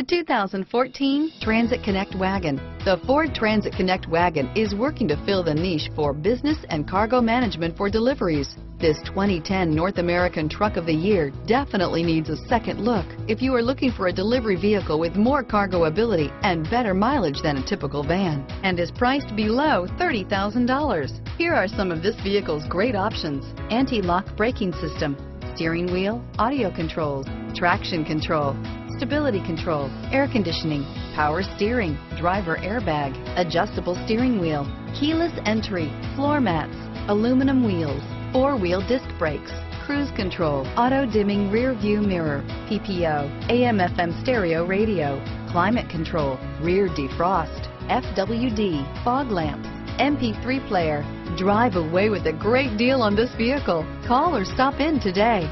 The 2014 Transit Connect Wagon. The Ford Transit Connect Wagon is working to fill the niche for business and cargo management for deliveries. This 2010 North American Truck of the Year definitely needs a second look if you are looking for a delivery vehicle with more cargo ability and better mileage than a typical van and is priced below $30,000. Here are some of this vehicle's great options. Anti-lock braking system, steering wheel, audio controls, traction control, stability control, air conditioning, power steering, driver airbag, adjustable steering wheel, keyless entry, floor mats, aluminum wheels, four-wheel disc brakes, cruise control, auto-dimming rear view mirror, PPO, AM FM stereo radio, climate control, rear defrost, FWD, fog lamps, MP3 player. Drive away with a great deal on this vehicle. Call or stop in today.